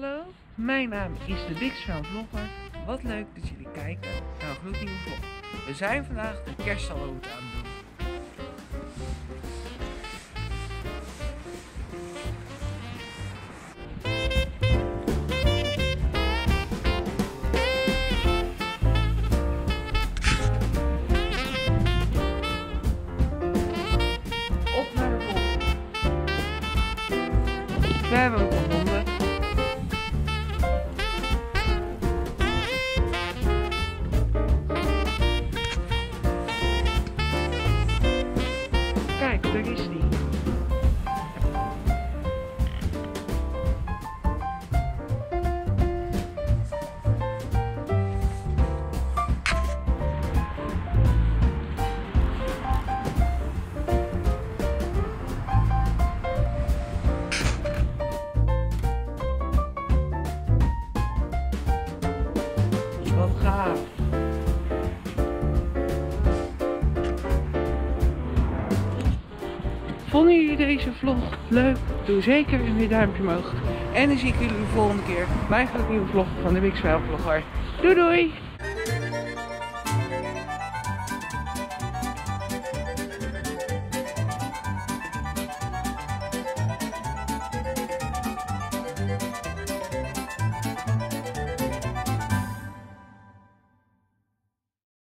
Hallo, mijn naam is de Big Swan Vlogger. Wat leuk dat jullie kijken naar een gloednieuwe. We zijn vandaag de kerststalloot aan het doen. Op naar de vlog. We hebben daar is die. Vonden jullie deze vlog leuk? Doe zeker een duimpje omhoog. En dan zie ik jullie de volgende keer bij een nieuwe vlog van de Smile Vlogger. Doei doei!